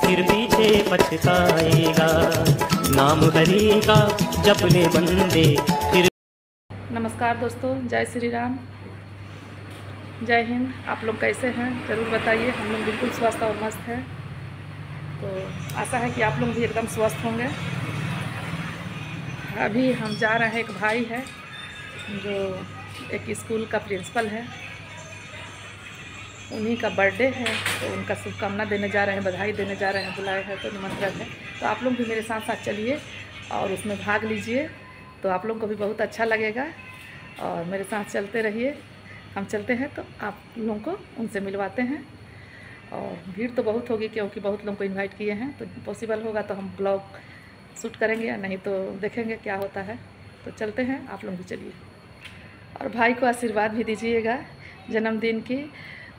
फिर पीछे पछताएगा नाम हरि का जपने बंदे फिर नमस्कार दोस्तों जय श्री राम। जय हिंद आप लोग कैसे हैं? ज़रूर बताइए हम लोग बिल्कुल स्वस्थ और मस्त हैं। तो आशा है कि आप लोग भी एकदम स्वस्थ होंगे। अभी हम जा रहे हैं एक भाई है जो एक स्कूल का प्रिंसिपल है। उन्हीं का बर्थडे है तो उनका शुभकामना देने जा रहे हैं, बधाई देने जा रहे हैं, बुलाए हैं तो निमंत्रण है। तो आप लोग भी मेरे साथ साथ चलिए और उसमें भाग लीजिए तो आप लोग को भी बहुत अच्छा लगेगा। और मेरे साथ चलते रहिए। हम चलते हैं तो आप लोगों को उनसे मिलवाते हैं। और भीड़ तो बहुत होगी क्योंकि बहुत लोगों को इनवाइट किए हैं तो पॉसिबल होगा तो हम ब्लॉग शूट करेंगे या नहीं तो देखेंगे क्या होता है। तो चलते हैं, आप लोग भी चलिए। और भाई को आशीर्वाद भी दीजिएगा जन्मदिन की।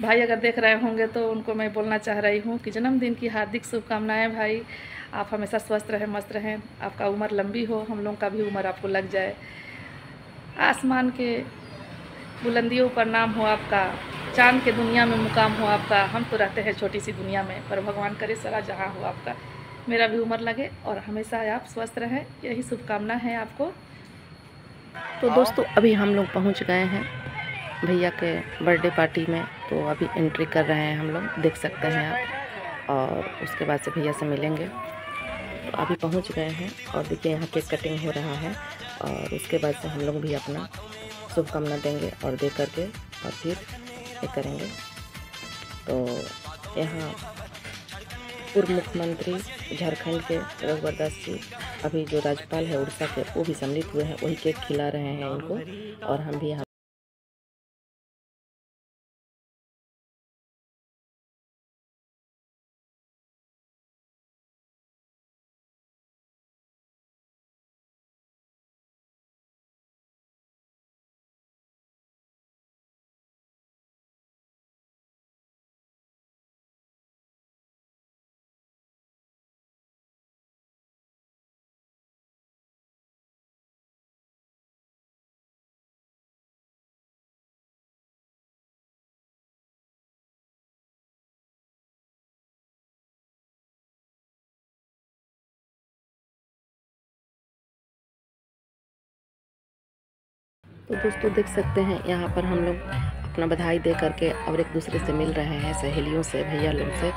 भाई अगर देख रहे होंगे तो उनको मैं बोलना चाह रही हूँ कि जन्मदिन की हार्दिक शुभकामनाएँ भाई। आप हमेशा स्वस्थ रहें, मस्त रहें। आपका उम्र लंबी हो, हम लोगों का भी उम्र आपको लग जाए। आसमान के बुलंदियों पर नाम हो आपका, चाँद के दुनिया में मुकाम हो आपका। हम तो रहते हैं छोटी सी दुनिया में, पर भगवान करे सारा जहाँ हो आपका। मेरा भी उम्र लगे और हमेशा आप स्वस्थ रहें। यही शुभकामना है आपको। तो दोस्तों अभी हम लोग पहुँच गए हैं भैया के बर्थडे पार्टी में। तो अभी एंट्री कर रहे हैं हम लोग देख सकते हैं आप। और उसके बाद से भैया से मिलेंगे। तो अभी पहुँच गए हैं और देखिए यहाँ केक कटिंग हो रहा है। और उसके बाद से हम लोग भी अपना शुभकामना देंगे और दे करके और फिर ये करेंगे। तो यहाँ पूर्व मुख्यमंत्री झारखंड के रघुवर दास जी, अभी जो राज्यपाल है, उड़ीसा के, वो भी सम्मिलित हुए हैं, वही केक खिला रहे हैं उनको, और हम भी यहाँ तो दोस्तों देख सकते हैं यहाँ पर हम लोग अपना बधाई दे करके और एक दूसरे से मिल रहे हैं, सहेलियों से भैया लोग से,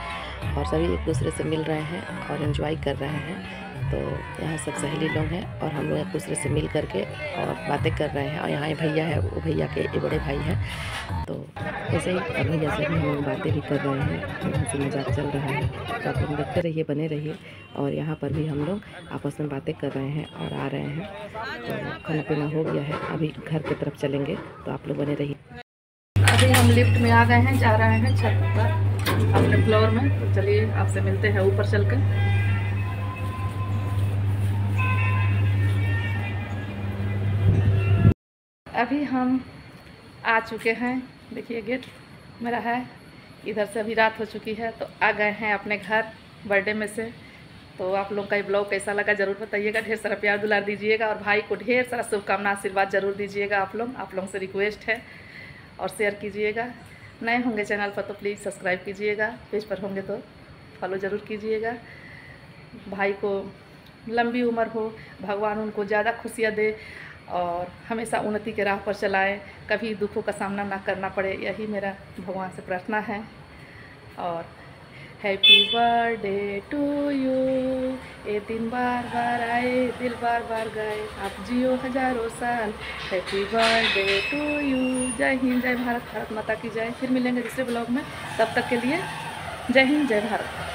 और सभी एक दूसरे से मिल रहे हैं और इन्जॉय कर रहे हैं। तो यहाँ सब सहेली लोग हैं और हम लोग एक दूसरे से मिल करके और बातें कर रहे हैं और यहाँ भैया है, वो भैया के ये बड़े भाई हैं। तो ऐसे ही भैया से भी हम लोग बातें भी कर रहे हैं, यहाँ से मज़ाक चल रहा है तो आप लोग देखते रहिए, बने रहिए और यहाँ पर भी हम लोग आपस में बातें कर रहे हैं और आ रहे हैं। तो खाना पीना हो गया है, अभी घर की तरफ़ चलेंगे तो आप लोग बने रहिए। अभी हम लिफ्ट में आ गए हैं, जा रहे हैं छत पर, अपने फ्लोर में। तो चलिए आपसे मिलते हैं ऊपर चल कर अभी हम आ चुके हैं। देखिए गेट मेरा है, इधर से अभी रात हो चुकी है तो आ गए हैं अपने घर, बर्थडे में से। तो आप लोग का ये ब्लॉग कैसा लगा ज़रूर बताइएगा, ढेर सारा प्यार दुलार दीजिएगा, और भाई को ढेर सारा शुभकामना, आशीर्वाद ज़रूर दीजिएगा आप लोग। आप लोगों से रिक्वेस्ट है और शेयर कीजिएगा। नए होंगे चैनल पर तो प्लीज़ सब्सक्राइब कीजिएगा। पेज पर होंगे तो फॉलो ज़रूर कीजिएगा। भाई को लंबी उम्र हो, भगवान उनको ज़्यादा खुशियाँ दे और हमेशा उन्नति के राह पर चलाएँ। कभी दुखों का सामना ना करना पड़े, यही मेरा भगवान से प्रार्थना है। और हैप्पी बर्थडे टू यू ये दिन बार बार आए, दिल बार बार गए। आप जियो हज़ारों साल। हैप्पी बर्थडे टू यू जय हिंद, जय भारत। भारत माता की जय। फिर मिलेंगे दूसरे ब्लॉग में। तब तक के लिए जय हिंद, जय भारत।